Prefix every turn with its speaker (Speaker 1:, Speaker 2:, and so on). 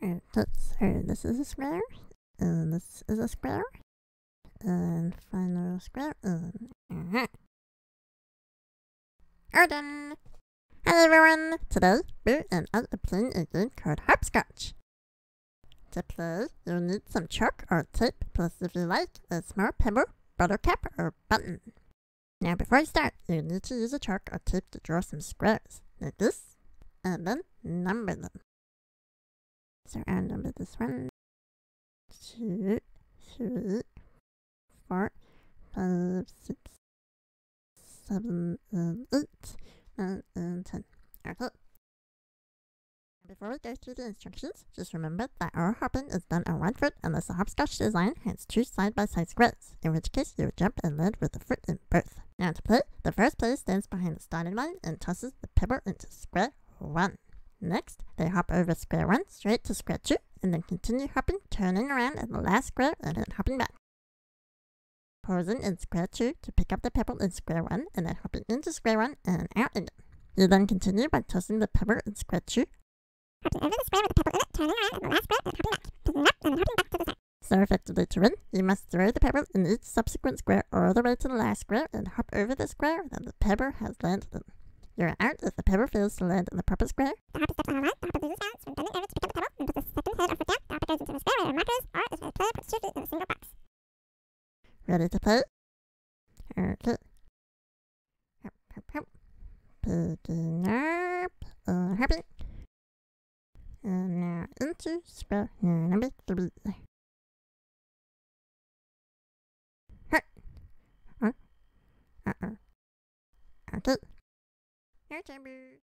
Speaker 1: Okay, so this is a square, and this is a square, and final square, and uh-huh. All done! Hi everyone! Today, Boo and I are playing a game called Hopscotch. To play, you'll need some chalk or tape, plus if you like, a small pebble, buttercup, or button. Now before you start, you need to use a chalk or tape to draw some squares, like this, and then number them. So I'll number this one, two, three, four, five, six, seven, and eight, nine, and ten. Okay. Before we go through the instructions, just remember that our hopping is done on one foot unless the hopscotch design has two side-by-side squares, in which case you would jump and land with the foot in both. Now to play, the first player stands behind the starting line and tosses the pebble into square 1. Next, they hop over square 1 straight to square 2, and then continue hopping, turning around at the last square and then hopping back. Pausing in square 2 to pick up the pebble in square 1, and then hopping into square 1 and out again. You then continue by tossing the pebble in square 2
Speaker 2: hopping over the square with the pebble in it, turning around at the last square, and hopping back, picking up, and then hopping back to the side.
Speaker 1: So effectively to win, you must throw the pebble in each subsequent square all the way to the last square and hop over the square that the pebble has landed in. You're out if the pebble fails to land in the proper square.
Speaker 2: The hopper steps on a line, the hopper loses balance when bending over to pick up the pebble, and puts the second head or foot down, the hopper goes into the square where a marker is, or if the player puts two feet in a single box.
Speaker 1: Ready to play? Okay. Hop, hop, hop. Picking up, uh, hopping. And now into square number three. Huh. Huh? Uh-uh. Okay. No chamber.